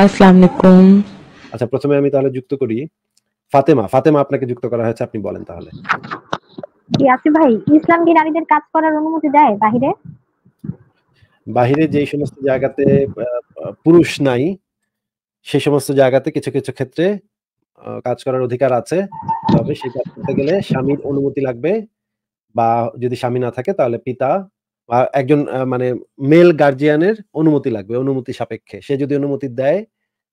আসসালামু আলাইকুম। আচ্ছা প্রথমে আমি তাহলে যুক্ত করি। ফাতেমা ফাতেমা আপনাকে যুক্ত করা হয়েছে আপনি বলেন তাহলে। জি আসিফ ভাই। ইসলাম কি নারীদের কাজ করার অনুমতি দেয় বাহিরে? বাহিরে যেই সমস্ত জায়গাতে আহ, পুরুষ নাই সেই সমস্ত জায়গাতে কিছু কিছু ক্ষেত্রে আহ, কাজ করার অধিকার আছে। তবে সেই কাজ করতে গেলে স্বামীর অনুমতি লাগবে বা যদি স্বামী না থাকে তাহলে পিতা একজন মানে মেল গার্জিয়ানের অনুমতি লাগবে অনুমতি সাপেক্ষে। সে যদি অনুমতি দেয়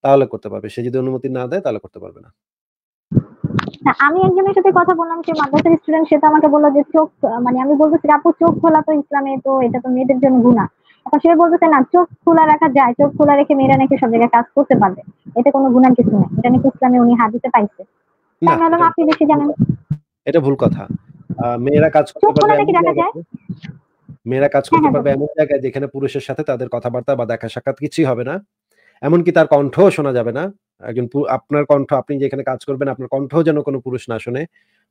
তাহলে করতে পারবে। সে যদি অনুমতি না দেয় তাহলে করতে পারবে না। না, আমি একজনের সাথে কথা বললাম সে মাদ্রাসার স্টুডেন্ট সে তো আমাকে বলল যে চোখ মানে আমি বলতেছি আপু চোখ খোলা তো ইসলামে তো এটা তো মেয়েদের জন্য গুণা এখন সে বলতেছে না চোখ খোলা রাখা যায়। চোখ খোলা রেখে মেয়েরা নাকি সব জায়গায় কাজ করতে পারবে। এটা কোনো গুণার কিছু নেই। এটা নাকি ইসলামে উনি হাদিসে পাইছে। না আপনি বেশি জানেন। এটা ভুল কথা। মেয়েরা কাজ করতে পারবে মেয়েরা কাজ হ্যাঁ, করতে হ্যাঁ, পারবে এমন জায়গায় যেখানে পুরুষের সাথে তাদের কথাবার্তা বা দেখা সাক্ষাৎ কিছুই হবে না। এমনকি তার কণ্ঠও শোনা যাবে না। একজন আপনার কণ্ঠ আপনি যেখানে কাজ করবেন আপনার কণ্ঠও যেন কোনো পুরুষ না শোনে।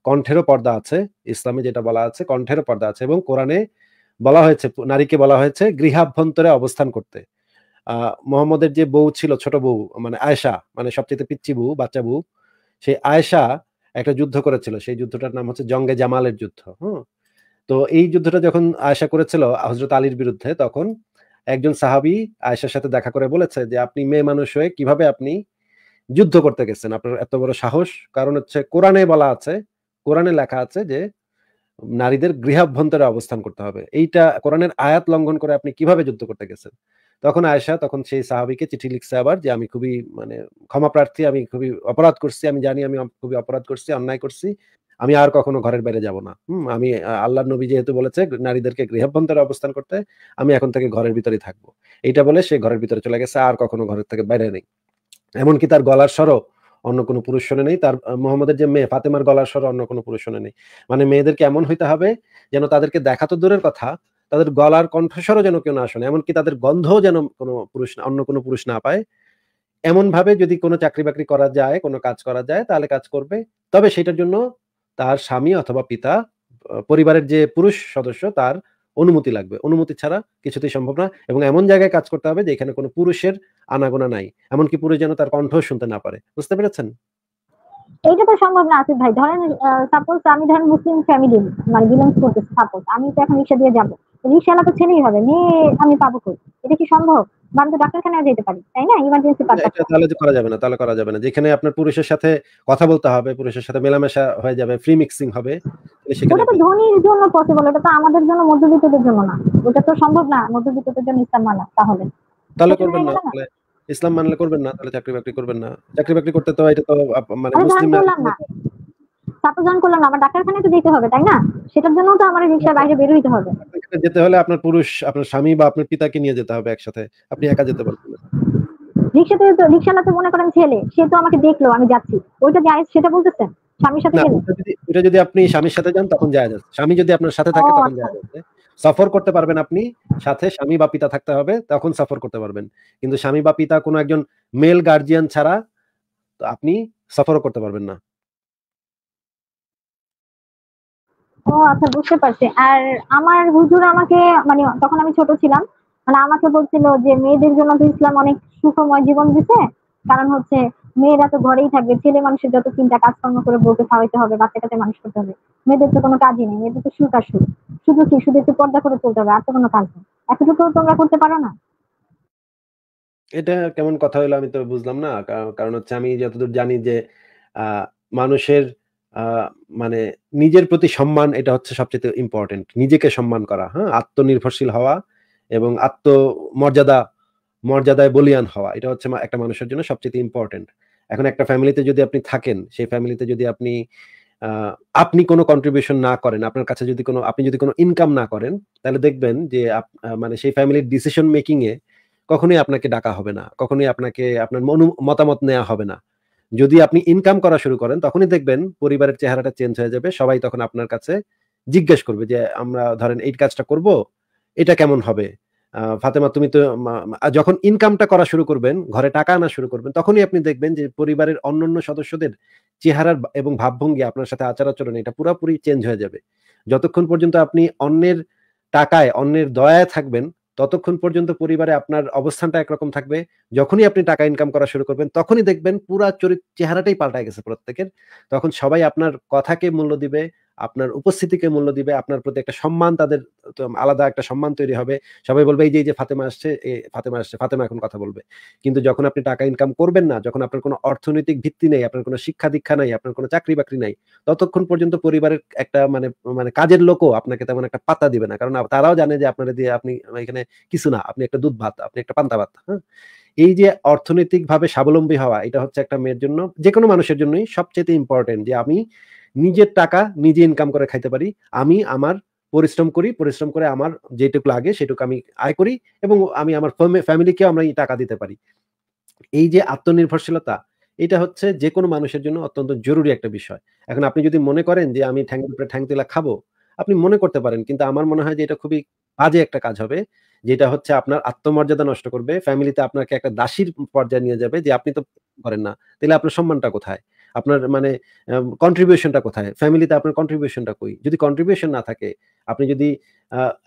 কণ্ঠেরও পর্দা আছে ইসলামে যেটা বলা আছে কণ্ঠেরও পর্দা আছে এবং কোরআনে বলা হয়েছে নারীকে বলা হয়েছে গৃহাভ্যন্তরে অবস্থান করতে। আহ মোহাম্মদের যে বউ ছিল ছোট বউ মানে আয়েশা মানে সবচেয়ে পিচ্চি বউ বাচ্চা বউ সেই আয়েশা একটা যুদ্ধ করেছিল। সেই যুদ্ধটার নাম হচ্ছে জঙ্গে জামালের যুদ্ধ হুম? তো এই যুদ্ধটা যখন আয়েশা করেছিল হজরত আলীর বিরুদ্ধে, তখন একজন সাহাবী আয়েশার সাথে দেখা করে বলেছে যে, আপনি মেয়ে মানুষ হয়ে কীভাবে আপনি যুদ্ধ করতে গেছেন? আপনার এত বড় সাহস? কারণ হচ্ছে কোরআনে বলা আছে, কোরআনে লেখা আছে যে, নারীদের গৃহাভ্যন্তরে অবস্থান করতে হবে। এইটা কোরআনের আয়াত লঙ্ঘন করে আপনি কীভাবে যুদ্ধ করতে গেছেন? তখন আয়েশা, তখন সেই সাহাবীকে চিঠি লিখছে আবার যে, আমি খুবই মানে ক্ষমা প্রার্থী, আমি খুবই অপরাধ করছি, আমি জানি, আমি খুবই অপরাধ করছি, অন্যায় করছি। আমি আর কখনো ঘরের বাইরে যাব না। হুম, আমি আল্লাহ নবী যেহেতু বলেছে নারীদেরকে গৃহাভ্যন্তরে অবস্থান করতে, আমি এখন থেকে ঘরের ভিতরে থাকব। এইটা বলে সে ঘরের ভিতরে চলে গেছে, আর কখনো ঘরের থেকে বাইরে নেই। এমনকি তার গলার স্বরও অন্য কোনো পুরুষ শোনে নেই, তার মোহাম্মদের যে মেয়ে ফাতেমার গলার স্বর অন্য কোনো পুরুষ শোনে নেই। মানে মেয়েদেরকে এমন হইতে হবে যেন তাদেরকে দেখা তো দূরের কথা, তাদের গলার কণ্ঠস্বরও যেন কেউ না শোনে, এমনকি তাদের গন্ধও যেন কোনো পুরুষ অন্য কোনো পুরুষ না পায়। এমন ভাবে যদি কোনো চাকরি বাকরি করা যায়, কোনো কাজ করা যায়, তাহলে কাজ করবে। তবে সেটার জন্য তার স্বামী অথবা পিতা পরিবারের যে পুরুষ সদস্য, তার অনুমতি লাগবে। অনুমতি ছাড়া কিছুতেই সম্ভব না এবং এমন জায়গায় কাজ করতে হবে যেখানে কোনো পুরুষের আনাগোনা নাই। এমনকি পুরুষ যেন তার কণ্ঠ শুনতে না পারে। বুঝতে পেরেছেন? এইটা তো সম্ভব না আসিফ ভাই। ধরেন সাপোজ আমি ধরেন মুসলিম ফ্যামিলি মানে বিলংস করতেছি সাপোজ আমি তো এখন রিক্সা দিয়ে যাব। রিক্সাওয়ালা তো ছেলেই হবে মেয়ে আমি পাবো কই? এটা কি সম্ভব? বা আমি তো ডাক্তারখানায় যেতে পারি তাই না? ইমার্জেন্সি তাহলে করা যাবে না তাহলে করা যাবে না। যেখানে আপনার পুরুষের সাথে কথা বলতে হবে পুরুষের সাথে মেলামেশা হয়ে যাবে ফ্রি মিক্সিং হবে ওটা তো ধনীর জন্য পসিবল ওটা তো আমাদের জন্য মধ্যবিত্তদের জন্য না। ওটা তো সম্ভব না মধ্যবিত্তদের জন্য ইসলাম মানা তাহলে। তাহলে করবেন না ইসলাম মানলে করবেন না তাহলে চাকরি বাকরি করবেন না। চাকরি বাকরি করতে তো এটা তো মানে মুসলিম করলাম না। সাপোজ ধরেন করলাম না আমার ডাক্তারখানায় তো যেতে হবে তাই না? সেটার জন্য তো আমার রিক্সার বাইরে বের হইতে হবে যেতে হলে আপনার পুরুষ আপনার স্বামী বা আপনার পিতাকে নিয়ে যেতে হবে একসাথে। আপনি একা যেতে পারবেন না। রিক্সাতে তো রিক্সাওয়ালা তো মনে করেন ছেলে সে তো আমাকে দেখল আমি যাচ্ছি। ওইটা জায়েজ সেটা বলতেছেন? স্বামীর সাথে গেলে? ওটা যদি আপনি স্বামীর সাথে যান তখন যায় যাচ্ছে স্বামী যদি আপনার সাথে থাকে তখন আচ্ছা। যায় যাচ্ছে সফর করতে পারবেন আপনি, সাথে স্বামী বা পিতা থাকতে হবে, তখন সফর করতে পারবেন। কিন্তু স্বামী বা পিতা কোনো একজন মেল গার্জিয়ান ছাড়া আপনি সফরও করতে পারবেন না। ও আচ্ছা বুঝতে পারছি। আর আমার হুজুর আমাকে মানে তখন আমি ছোট ছিলাম মানে আমাকে বলছিল যে মেয়েদের জন্য তো ইসলাম অনেক সুখময় জীবন দিতে কারণ হচ্ছে মেয়েরা তো ঘরেই থাকবে, ছেলে মানুষের যত চিন্তা কাজকর্ম করে বউকে খাওয়াইতে হবে বাচ্চা কাছে মানুষ করতে হবে। মেয়েদের তো কোনো কাজই নেই, মেয়েদের তো সুখ আর সুখ। শুধু কি? শুধু একটু পর্দা করে চলতে হবে, আর তো কোনো কাজ নেই। এতটুকু তোমরা করতে পারো না? এটা কেমন কথা হলো আমি তো বুঝলাম না। কারণ- হচ্ছে আমি যতদূর জানি যে মানুষের মানে নিজের প্রতি সম্মান, এটা হচ্ছে সবচেয়ে ইম্পর্টেন্ট নিজেকে সম্মান করা হ্যাঁ? আত্মনির্ভরশীল হওয়া এবং আত্মমর্যাদা, মর্যাদায় বলিয়ান হওয়া, এটা হচ্ছে একটা মানুষের জন্য সবচেয়ে ইম্পর্টেন্ট এখন একটা ফ্যামিলিতে যদি আপনি থাকেন, সেই ফ্যামিলিতে যদি আপনি আপনি কোনো কন্ট্রিবিউশন না করেন, আপনার কাছে যদি কোনো, আপনি যদি কোনো ইনকাম না করেন, তাহলে দেখবেন যে মানে সেই ফ্যামিলির ডিসিশন মেকিং এ কখনোই আপনাকে ডাকা হবে না, কখনোই আপনাকে, আপনার মতামত নেওয়া হবে না। যদি আপনি ইনকাম করা শুরু করেন, তখনই দেখবেন পরিবারের চেহারাটা চেঞ্জ হয়ে যাবে, সবাই তখন আপনার কাছে জিজ্ঞেস করবে যে, আমরা ধরেন এই কাজটা করব, এটা কেমন হবে? ফাতেমা তুমি তো যখন ইনকামটা করা শুরু করবেন ঘরে টাকা আনা শুরু করবেন তখনই আপনি দেখবেন যে পরিবারের অন্যান্য সদস্যদের চেহারার এবং ভাবভঙ্গি আপনার সাথে আচার আচরণ এটা পুরোপুরি চেঞ্জ হয়ে যাবে যতক্ষণ পর্যন্ত আপনি অন্যের টাকায় অন্যের দয়ায় থাকবেন ততক্ষণ পর্যন্ত পরিবারে আপনার অবস্থানটা একরকম থাকবে। যখনই আপনি টাকা ইনকাম করা শুরু করবেন, তখনই দেখবেন পুরা চরিত চেহারাটাই পাল্টায় গেছে প্রত্যেকের। তখন সবাই আপনার কথাকে মূল্য দিবে, আপনার উপস্থিতিকে মূল্য দিবে, আপনার প্রতি একটা সম্মান তাদের আলাদা একটা সম্মান তৈরি হবে। সবাই বলবে, "এই যে, এই যে ফাতেমা আসছে, ফাতেমা আসছে, ফাতেমা এখন কথা বলবে।" কিন্তু যখন আপনি টাকা ইনকাম করবেন না, যখন আপনার কোনো অর্থনৈতিক ভিত্তি নেই, আপনার কোনো শিক্ষা-দীক্ষা নাই, আপনার কোনো চাকরি-বাকরি নাই, ততক্ষণ পর্যন্ত পরিবারের একটা মানে মানে কাজের লোকও আপনাকে তেমন একটা পাত্তা দিবে না। কারণ তারাও জানে যে আপনারে দিয়ে আপনি এখানে কিছু না। আপনি একটা দুধ ভাত, আপনি একটা পান্তা ভাত, হ্যাঁ? এই যে অর্থনৈতিকভাবে স্বাবলম্বী হওয়া, এটা হচ্ছে একটা মেয়ের জন্য যেকোনো মানুষের জন্যই সবচেয়ে ইম্পোর্টেন্ট যে আমি নিজের টাকা নিজে ইনকাম করে খাইতে পারি। আমি আমার পরিশ্রম করি, পরিশ্রম করে আমার যেটুকু লাগে সেটুকু আমি আয় করি এবং আমি আমার ফ্যামিলিকেও আমরা টাকা দিতে পারি। এই যে আত্মনির্ভরশীলতা, এটা হচ্ছে যে কোনো মানুষের জন্য অত্যন্ত জরুরি একটা বিষয়। এখন আপনি যদি মনে করেন যে আমি ঠ্যাংয়ের উপরে ঠ্যাং তুলা খাব, আপনি মনে করতে পারেন। কিন্তু আমার মনে হয় যে এটা খুবই বাজে একটা কাজ হবে। যেটা হচ্ছে আপনার আত্মমর্যাদা নষ্ট করবে। ফ্যামিলিতে আপনাকে একটা দাসীর পর্যায়ে নিয়ে যাবে যে আপনি তো করেন না। তাহলে আপনার সম্মানটা কোথায়? আপনার মানে কন্ট্রিবিউশনটা কোথায়? ফ্যামিলিতে আপনার কন্ট্রিবিউশনটা কই? যদি কন্ট্রিবিউশন না থাকে, আপনি যদি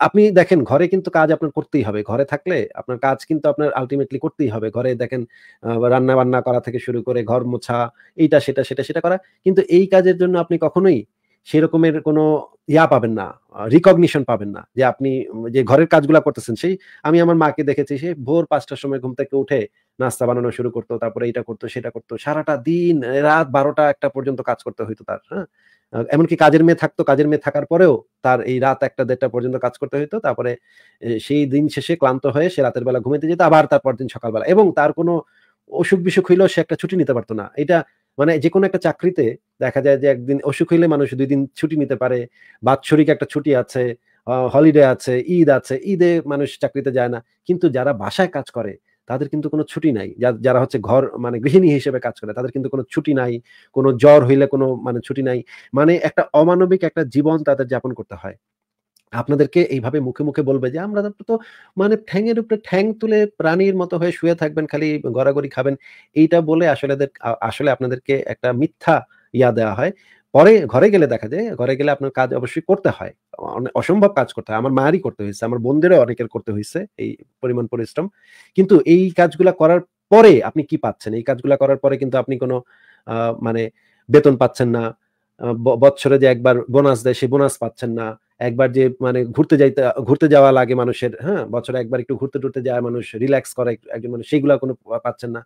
আপনি দেখেন ঘরে কিন্তু কাজ আপনার করতেই হবে। ঘরে থাকলে আপনার কাজ কিন্তু আপনার আলটিমেটলি করতেই হবে। ঘরে দেখেন আ রান্না-বান্না করা থেকে শুরু করে ঘর মোছা, এইটা সেটা, সেটা সেটা করা। কিন্তু এই কাজের জন্য আপনি কখনোই সেরকমের কোনো ইয়া পাবেন না, রিকগনিশন পাবেন না। যে আপনি যে ঘরের কাজগুলা করতেছেন সেই আমি আমার মাকে দেখেছি সে ভোর পাঁচটার সময় ঘুম থেকে উঠে নাস্তা বানানো শুরু করতো তারপরে এইটা করত, সেটা করতো সারাটা দিন রাত ১২টা ১টা পর্যন্ত কাজ করতে হইতো তার, হ্যাঁ? এমনকি কাজের মেয়ে থাকতো, কাজের মেয়ে থাকার পরেও তার এই রাত ১টা ১.৫টা পর্যন্ত কাজ করতে হইতো। তারপরে সেই দিন শেষে ক্লান্ত হয়ে সে রাতের বেলা ঘুমাইতে যেত। আবার তার পরদিন সকালবেলা এবং তার কোনো অসুখ-বিসুখ হইলেও সে একটা ছুটি নিতে পারতো না। এটা মানে যেকোনো একটা চাকরিতে দেখা যায় যে একদিন অসুখ হইলে মানুষ ২ দিন ছুটি নিতে পারে। বাৎসরিক একটা ছুটি আছে, হলিডে আছে, ঈদ আছে। ঈদে মানুষ চাকরিতে যায় না। কিন্তু যারা বাসায় কাজ করে তাদের কিন্তু কোনো ছুটি নাই। যারা হচ্ছে ঘর মানে গৃহিণী হিসেবে কাজ করে তাদের কিন্তু কোনো ছুটি নাই। কোনো জ্বর হইলে কোনো মানে ছুটি নাই। মানে একটা অমানবিক একটা জীবন তাদের যাপন করতে হয়। আপনাদেরকে এইভাবে মুখে, মুখে বলবে যে আমরা তো মানে ঠ্যাংয়ের উপরে ঠ্যাং তুলে প্রাণীর মতো হয়ে শুয়ে থাকবেন, খালি গড়াগড়ি খাবেন। এইটা বলে আসলে আসলে আপনাদেরকে একটা মিথ্যা ইয়া দেওয়া হয়। পরে ঘরে গেলে দেখা যায়, ঘরে গেলে আপনার কাজ অবশ্যই করতে হয়। অসম্ভব কাজ করতে হয়। আমার মায়েরই করতে হয়েছে আমার বোনদেরও অনেকের করতে হয়েছে এই পরিমাণ পরিশ্রম। কিন্তু এই কাজগুলা করার পরে আপনি কি পাচ্ছেন? এই কাজগুলা করার পরে কিন্তু আপনি কোনো মানে বেতন পাচ্ছেন না। বৎসরে যে একবার বোনাস দেয় সেই বোনাস পাচ্ছেন না। একবার যে মানে ঘুরতে যাইতে ঘুরতে যাওয়া লাগে মানুষের, হ্যাঁ? বছরে একবার একটু ঘুরতে-টুরতে যায় মানুষ, রিল্যাক্স করে একজন মানুষ সেইগুলা কোনো পাচ্ছেন না।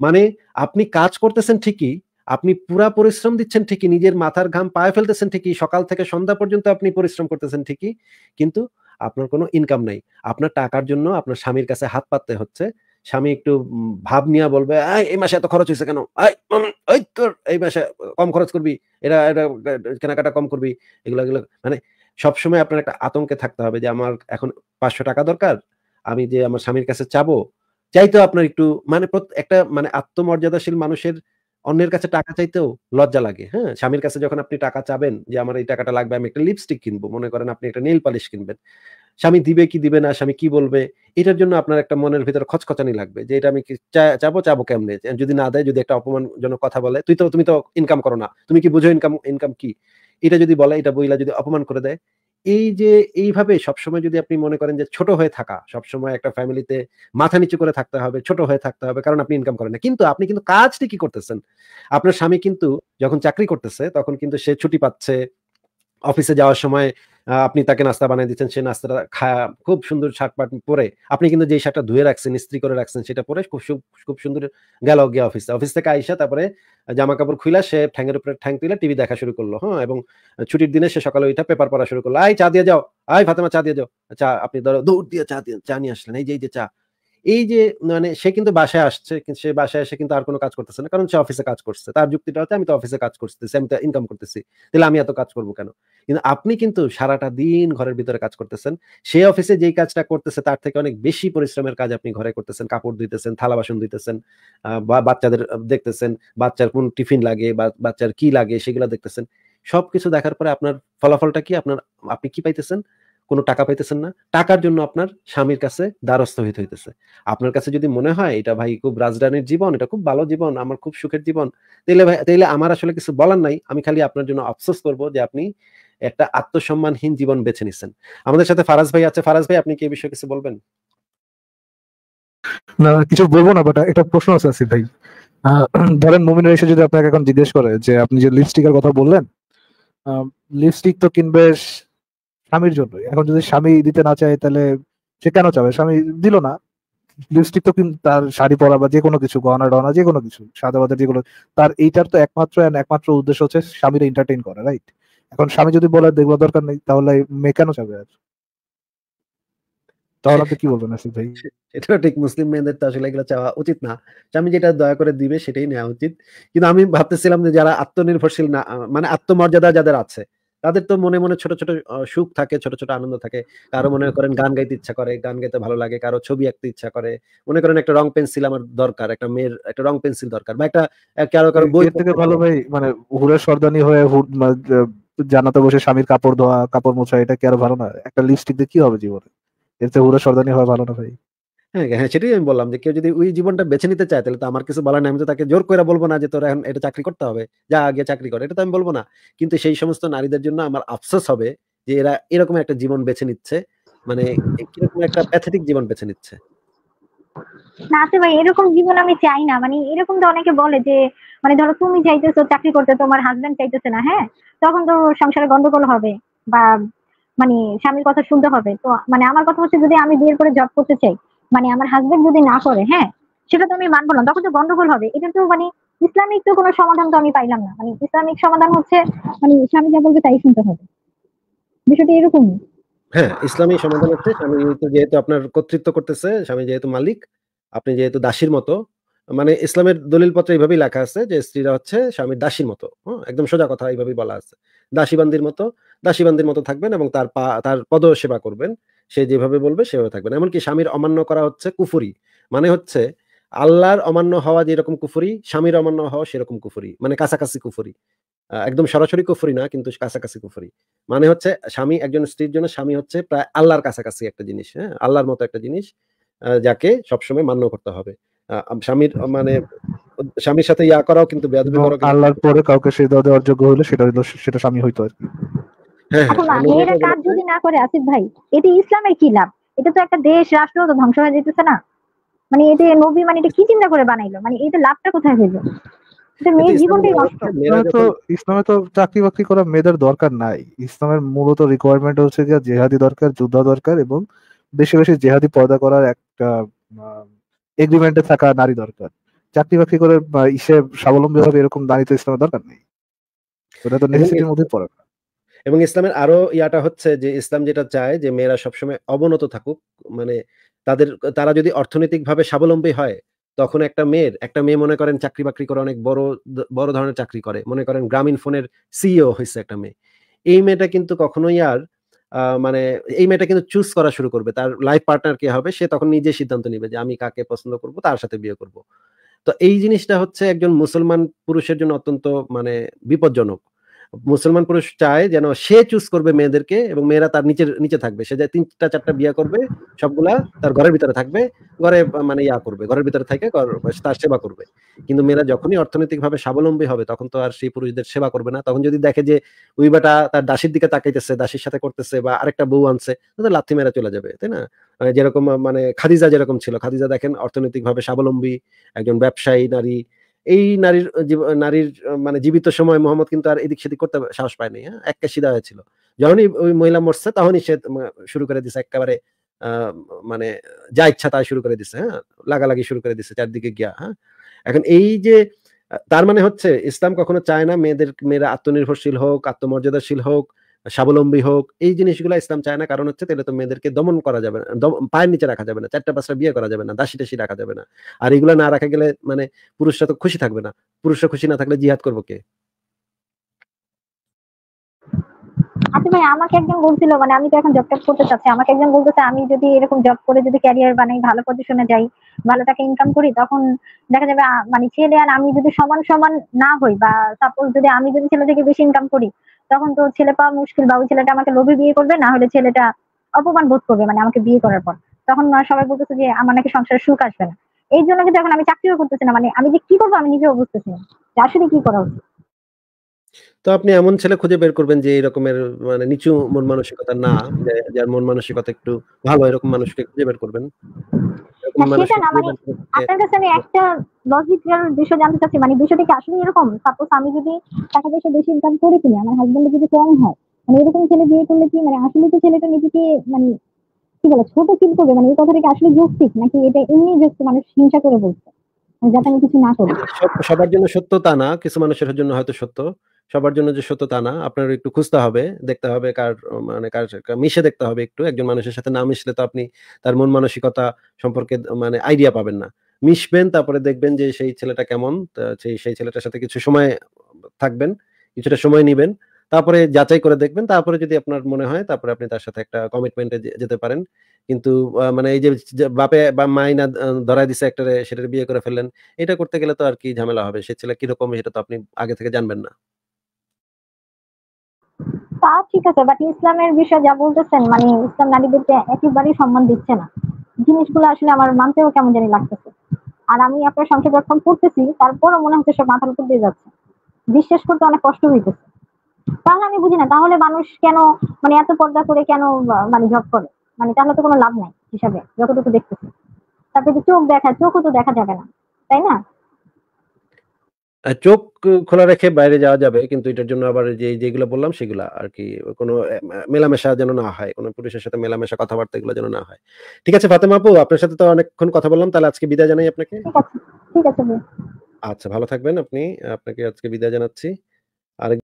মানে আপনি কাজ করতেছেন ঠিকই, আপনি পুরা পরিশ্রম দিচ্ছেন ঠিকই, নিজের মাথার ঘাম পায়ে ফেলতেছেন ঠিকই, সকাল থেকে সন্ধ্যা পর্যন্ত আপনি পরিশ্রম করতেছেন ঠিকই। কিন্তু আপনার কোনো ইনকাম নাই। আপনার টাকার জন্য আপনার স্বামীর কাছে হাত পাততে হচ্ছে। স্বামী একটু ভাব নিয়া বলবে, "এই, মাসে এত খরচ হইছে কেন? এই তোর এই মাসে কম খরচ করবি। এটা এটা কেনাকাটা কম করবি।" এগুলা, এগুলা মানে সবসময় আপনার একটা আতঙ্কে থাকতে হবে যে আমার এখন ৳৫০০ দরকার। আমি যে আমার স্বামীর কাছে চাবো, চাইতেও আপনার একটু মানে একটা মানে আত্মমর্যাদাশীল মানুষের অন্যের কাছে টাকা চাইতেও লজ্জা লাগে, হ্যাঁ? স্বামীর কাছে যখন আপনি টাকা চাবেন যে আমার এই টাকাটা লাগবে, আমি একটা লিপস্টিক কিনবো। মনে করেন আপনি একটা নেইল পালিশ কিনবেন। স্বামী দিবে কি দিবে না, স্বামী কি বলবে? এটার জন্য আপনার একটা মনের ভিতরে খচখচানি লাগবে যে এটা আমি কি চাবো, চাবো কেমনে? যদি না দেয়, যদি একটা অপমানজনক কথা বলে, "তুই তো তুমি তো ইনকাম করো না। তুমি কি বুঝো ইনকাম ইনকাম কি?" এটা যদি বলে, এটা বইলা যদি অপমান করে দেয়, এই যে এইভাবে সবসময় যদি আপনি মনে করেন যে ছোট হয়ে থাকা, সবসময় একটা ফ্যামিলিতে মাথা নিচু করে থাকতে হবে, ছোট হয়ে থাকতে হবে কারণ আপনি ইনকাম করেন না। কিন্তু আপনি কিন্তু কাজ ঠিকই করতেছেন। আপনার স্বামী কিন্তু যখন চাকরি করতেছে তখন কিন্তু সে ছুটি পাচ্ছে। অফিসে যাওয়ার সময় আপনি তাকে নাস্তা বানিয়ে দিচ্ছেন। সে নাস্তাটা খায়া খুব সুন্দর শার্ট-পাট পরে আপনি কিন্তু যে শার্টটা ধুয়ে রাখছেন, ইস্ত্রি করে রাখছেন সেটা পরে খুব খুব সুন্দর গেল গিয়া অফিসে। অফিস থেকে আইসা তারপরে জামাকাপড় খুইলা সে ঠ্যাংয়ের উপরে ঠ্যাং তুইলা টিভি দেখা শুরু করল, হ্যাঁ? এবং ছুটির দিনে সে সকালে উইঠা পেপার পড়া শুরু করল। "এই চা দিয়ে যাও। এই ফাতেমা চা দিয়ে যাও।" চা আপনি ধরো দৌড় দিয়ে চা দিয়ে চা নিয়ে আসলেন। এই যে, এই যে চা। এই যে মানে সে কিন্তু বাসায় আসছে। সে বাসায় এসে কিন্তু আর কোনো কাজ করতেছে না। কারণ সে অফিসে কাজ করছে। তার যুক্তিটা হচ্ছে আমি তো অফিসে কাজ করতেছি, আমি তো ইনকাম করতেছি। তাহলে আমি এত কাজ করব কেন? কিন্তু আপনি কিন্তু সারাটা দিন ঘরের ভিতরে কাজ করতেছেন। সে অফিসে যেই কাজটা করতেছে তার থেকে অনেক বেশি পরিশ্রমের কাজ আপনি ঘরে করতেছেন। কাপড় ধুইতেছেন, থালা-বাসন ধুইতেছেন, বা বাচ্চাদের দেখতেছেন, বাচ্চার কোন টিফিন লাগে বা বাচ্চার কি লাগে সেগুলা দেখতেছেন। সবকিছু দেখার পরে আপনার ফলাফলটা কি? আপনার আপনি কি পাইতেছেন? কোনো টাকা পাইতেছেন না। টাকার জন্য আপনার স্বামীর কাছে দ্বারস্থ হইতে হইতেছে। আপনার কাছে যদি মনে হয় এটা ভাই খুব রাজরানীর জীবন, এটা খুব ভালো জীবন, আমার খুব সুখের জীবন। তাইলে ভাই তাইলে আমার আসলে কিছু বলার নাই। আমি খালি আপনার জন্য আফসোস করব যে আপনি একটা আত্মসম্মানহীন জীবন বেছে নিছেন। আমাদের সাথে ফারাজ ভাই আছে। ফারাজ ভাই, আপনি কি এই বিষয়ে কিছু বলবেন? না, কিছু বলব না বাট একটা প্রশ্ন আছে আসিফ ভাই ধরেন মুমিনের এসে যদি আপনাকে এখন জিজ্ঞেস করে যে, আপনি যে লিপস্টিকের কথা বললেন লিপস্টিক তো কিনবে স্বামীর জন্য এখন যদি স্বামী দিতে না চায়, তাহলে সে কেন চাবে স্বামী দিল না লিপস্টিক তো কিন- তার শাড়ি পরা বা যে কোনো কিছু, গহনা টহনা যে কোনো কিছু সাদা বাদা যেগুলো তার এইটার তো একমাত্র একমাত্র উদ্দেশ্য হচ্ছে স্বামীর এন্টারটেইন করা রাইট এখন স্বামী যদি বলে দেখবার দরকার নেই তাহলে মেয়ে কেন চাবে আর? তাহলে আপনি কি বলবেন আসিফ ভাই? এটাও ঠিক মুসলিম মেয়েদের তো আসলে এগুলো চাওয়া উচিত না। স্বামী যেটা দয়া করে দিবে সেটাই নেওয়া উচিত। কিন্তু আমি ভাবতেছিলাম যে যারা আত্মনির্ভরশীল না মানে আত্মমর্যাদা যাদের আছে তাদের তো মনে মনে ছোট ছোট সুখ থাকে ছোট ছোট আনন্দ থাকে। কারও মনে করেন গান গাইতে ইচ্ছা করে গান গাইতে ভালো লাগে কারও ছবি আঁকতে ইচ্ছা করে। মনে করেন একটা রং পেন্সিল আমার দরকার একটা মেয়ের একটা রং পেন্সিল দরকার বা একটা কারও কারও বই থেকে ভালো ভাই মানে হুরের সর্দানি হয়ে জানাতে বসে স্বামীর কাপড় ধোয়া, কাপড় মোছা, এটা কি আরও ভালো না? একটা লিপস্টিক দিয়ে কি হবে জীবনে? এর থেকে হুরের সর্দানি হওয়া ভালো না ভাই। হ্যাঁ হ্যাঁ সেটাই আমি বললাম যে কেউ যদি ওই জীবনটা বেছে নিতে চায়, তাহলে তো আমার কিছু বলার নেই। আমি তো তাকে জোর করে বলব না যে তোর এখন এটা চাকরি করতে হবে। যা আগে চাকরি করে, এটা তো আমি বলব না। কিন্তু সেই সমস্ত নারীদের জন্য আমার আফসোস হবে যে এরা এরকম একটা জীবন বেছে নিচ্ছে। মানে কীরকম একটা প্যাথেটিক জীবন বেছে নিচ্ছে। না আছে ভাই, এরকম জীবন আমি চাই না। মানে এরকম তো অনেকে বলে যে মানে ধরো তুমি চাইতেছো, চাকরি করতে, তোমার হাজবেন্ড চাইতেছে না হ্যাঁ? তখন তো সংসারে গন্ডগোল হবে বা মানে স্বামীর কথা শুনতে হবে। তো মানে আমার কথা হচ্ছে যদি আমি বিয়ের পরে জব করতে চাই মানে আমার হাজবেন্ড যদি না করে হ্যাঁ? সেটা তো আমি মানবো না, তখন তো গন্ডগোল হবে। এটা তো মানে ইসলামিক তো কোনো সমাধান তো আমি পাইলাম না। মানে ইসলামিক সমাধান হচ্ছে মানে স্বামী যা বলবে তাই শুনতে হবে। বিষয়টা এরকমই। হ্যাঁ ইসলামী সমাধান হচ্ছে, স্বামী যেহেতু আপনার কর্তৃত্ব করতেছে, স্বামী যেহেতু মালিক আপনি যেহেতু দাসীর মতো মানে ইসলামের দলিল পত্রে এইভাবেই লেখা আছে যে স্ত্রীরা হচ্ছে স্বামীর দাসীর মতো একদম সোজা কথা এইভাবেই বলা আছে। দাসীবান্দির মতো দাসীবান্দির মতো থাকবেন এবং তার পা, তার পদ সেবা করবেন, সে যেভাবে বলবে সেভাবে থাকবেন। এমনকি স্বামীর অমান্য করা হচ্ছে কুফুরি মানে হচ্ছে আল্লাহর অমান্য হওয়া যেরকম কুফুরি, স্বামীর অমান্য হওয়া সেরকম কুফুরি মানে কাছাকাছি কুফুরি। একদম সরাসরি কুফুরি না, কিন্তু কাছাকাছি কুফুরি। মানে হচ্ছে স্বামী, একজন স্ত্রীর জন্য স্বামী হচ্ছে প্রায় আল্লাহর কাছাকাছি একটা জিনিস হ্যাঁ আল্লাহর মতো একটা জিনিস। যাকে সবসময় মান্য করতে হবে। আহ, স্বামীর মানে স্বামীর সাথে ইয়া করাও কিন্তু বেয়াদবি এবং আল্লাহর পরে কাউকে সেই দেওয়া দেওয়ার যোগ্য হলে সেটা হলো সেটা স্বামী হইতো আর কি। হ্যাঁ হ্যাঁ, মেয়েরা কাজ যদি না করে আসিফ ভাই এতে ইসলামের কি লাভ? এটা তো একটা দেশ রাষ্ট্র তো ধ্বংস হয়ে যেতেছে না। মানে এতে নবী মানে এটা কি চিন্তা করে বানাইলো? মানে এটা লাভটা কোথায় হইল? এটা ইসলামে তো চাকরি বাকরি করা মেয়েদের দরকার নাই। ইসলামের মূলত রিকোয়ারমেন্ট হচ্ছে যে জেহাদি দরকার যোদ্ধা দরকার এবং বেশি বেশি জেহাদি পর্দা করার একটা এগ্রিমেন্টে থাকা নারী দরকার। চাকরি বাকরি করে ইসে স্বাবলম্বী হবে এরকম নারী তো ইসলামের দরকার নেই। ওটা তো নেসেসিটির মধ্যে পড়ে না। এবং ইসলামের আরও ইয়াটা হচ্ছে যে ইসলাম যেটা চায় যে মেয়েরা সবসময় অবনত থাকুক মানে তাদের তারা যদি অর্থনৈতিকভাবে স্বাবলম্বী হয় তখন একটা মেয়ের একটা মেয়ে মনে করেন চাকরি বাকরি করে অনেক বড় বড় ধরনের চাকরি করে। মনে করেন গ্রামীণ ফোনের সিইও হয়েছে একটা মেয়ে। এই মেয়েটা কিন্তু কখনোই আর মানে এই মেয়েটা কিন্তু চুজ করা শুরু করবে। তার লাইফ পার্টনার কে হবে, সে তখন নিজে সিদ্ধান্ত নিবে যে আমি কাকে পছন্দ করব, তার সাথে বিয়ে করব। তো এই জিনিসটা হচ্ছে একজন মুসলমান পুরুষের জন্য অত্যন্ত মানে বিপজ্জনক। মুসলমান পুরুষ চায় যেন সে চুজ করবে মেয়েদেরকে এবং মেয়েরা তার নিচের, নিচে থাকবে। সে যে তিনটা, চারটা বিয়ে করবে, সবগুলা তার ঘরের ভিতরে থাকবে, ঘরে মানে ইয়া করবে, ঘরের ভিতরে থেকে তার সেবা করবে। কিন্তু মেয়েরা যখনই অর্থনৈতিকভাবে স্বাবলম্বী হবে, তখন তো আর সেই পুরুষদের সেবা করবে না। তখন যদি দেখে যে ওই বেটা তার দাসীর দিকে তাকাইতেছে, দাসীর সাথে করতেছে বা আরেকটা বউ আনছে, তাহলে লাথি মেরা চলে যাবে, তাই না? যেরকম মানে খাদিজা যেরকম ছিল, খাদিজা দেখেন অর্থনৈতিকভাবে স্বাবলম্বী, একজন ব্যবসায়ী, নারী এই নারীর নারীর মানে জীবিত সময় মোহাম্মদ কিন্তু আর এদিক সেদিক করতে সাহস পায়নি হ্যাঁ? একটা সিধা হয়েছিল। যখনই ওই মহিলা মরছে, তখনই সে শুরু করে দিছে, একেবারে মানে যা ইচ্ছা তাই শুরু করে দিছে হ্যাঁ? লাগালাগি শুরু করে দিছে, চারদিকে গিয়া হ্যাঁ? এখন এই যে তার মানে হচ্ছে, ইসলাম কখনো চায় না মেয়েদের, মেয়েরা আত্মনির্ভরশীল হোক, আত্মমর্যাদাশীল হোক স্বাবলম্বী হোক, এই জিনিসগুলো ইসলাম চায় না। কারণ হচ্ছে তাহলে তো মেয়েদেরকে দমন করা যাবে না পায়ের নিচে রাখা যাবে না, চারটা পাঁচটা বিয়ে করা যাবে না, দাসী টাসি রাখা যাবে না। আর এগুলো না রাখা গেলে মানে পুরুষরা তো খুশি থাকবে না। পুরুষরা খুশি না থাকলে জিহাদ করব কে? আচ্ছা ভাই, আমাকে একজন বলছিল মানে আমি তো এখন জব টব করতে চাচ্ছি, আমাকে একজন বলতেছে, আমি যদি এরকম জব করে যদি ক্যারিয়ার বানাই, ভালো পজিশনে যাই, ভালো টাকা ইনকাম করি, তখন দেখা যাবে মানে ছেলে আর আমি যদি সমান সমান না হই বা সাপোজ যদি আমি যদি ছেলে থেকে বেশি ইনকাম করি তখন তো ছেলে পাওয়া মুশকিল বা ওই ছেলেটা আমাকে লোভে বিয়ে করবে, না হলে ছেলেটা অপমান বোধ করবে মানে আমাকে বিয়ে করার পর। তখন সবাই বলতেছে যে, আমার নাকি সংসারে সুখ আসবে না। এই জন্য কিন্তু এখন আমি চাকরিও করতেছি না মানে আমি যে কি করব আমি নিজেও বুঝতেছি না আসলে কি করা উচিত। তো আপনি এমন ছেলে খুঁজে বের করবেন যে এই রকমের মানে নিচু মন মানসিকতা না যার মন মানসিকতা একটু ভালো, এরকম মানুষকে খুঁজে বের করবেন? সেটা না, মানে আপনার কাছে আমি একটা লজিক্যাল বিষয় জানতে চাচ্ছি মানে বিষয়টা কি আসলে এরকম? সাপোজ আমি যদি টাকা পয়সা বেশি ইনকাম করে কিনি আমার হাজবেন্ডের যদি কম হয় মানে এরকম ছেলে বিয়ে করলে কি মানে আসলে ছেলেটা নিজেকে মানে কি বলে ছোট ফিল করবে? মানে এই কথাটা কি আসলে যৌক্তিক নাকি এটা এমনি মানুষ হিংসা করে বলছে? মানে যাতে আমি কিছু না করি? সবার জন্য সত্য তা না কিছু মানুষের জন্য হয়তো সত্য। সবার জন্য যে সত্য তা না আপনার একটু খুঁজতে হবে, দেখতে হবে কার মানে কার মিশে দেখতে হবে একটু। একজন মানুষের সাথে না মিশলে তো আপনি তার মন মানসিকতা সম্পর্কে মানে আইডিয়া পাবেন না। মিশবেন, তারপরে দেখবেন যে সেই ছেলেটা কেমন সেই সেই ছেলেটার সাথে কিছু সময় থাকবেন, কিছুটা সময় নিবেন। তারপরে যাচাই করে দেখবেন, তারপরে যদি আপনার মনে হয়, তারপরে আপনি তার সাথে একটা কমিটমেন্টে যেতে পারেন। কিন্তু মানে এই যে বাপে বা মাই না ধরাই দিছে একটা সেটার বিয়ে করে ফেললেন, এটা করতে গেলে তো আর কি ঝামেলা হবে? সে ছেলে কীরকম, সেটা তো আপনি আগে থেকে জানবেন না। তা ঠিক আছে বাট ইসলামের বিষয়ে যা বলতেছেন মানে ইসলাম নারীদেরকে একেবারেই সম্মান দিচ্ছে না। জিনিসগুলো আসলে আমার মানতেও কেমন জানি লাগতেছে। আর আমি আপনার সংসার রক্ষণ করতেছি, তারপরও মনে হচ্ছে সব মাথার উপর দিয়ে যাচ্ছে। বিশ্বাস করতে অনেক কষ্ট হইতেছে। তাহলে আমি বুঝি না, তাহলে মানুষ কেন মানে এত পর্দা করে কেন মানে জব করে? মানে তাহলে তো কোনো লাভ নাই হিসাবে, যতটুকু দেখতেছি। তারপরে চোখ দেখা চোখও তো দেখা যাবে না, তাই না? চোখ খোলা রেখে বাইরে যাওয়া যাবে কিন্তু এটার জন্য আবার যে যেগুলো বললাম সেগুলো আর কি কোনো মেলামেশা যেন না হয় কোনো পুলিশের সাথে মেলামেশা কথাবার্তা এগুলো যেন না হয়। ঠিক আছে ফাতেমা আপু আপনার সাথে তো অনেকক্ষণ কথা বললাম তাহলে আজকে বিদায় জানাই আপনাকে। ঠিক আছে। আচ্ছা ভালো থাকবেন আপনি আপনাকে আজকে বিদায় জানাচ্ছি।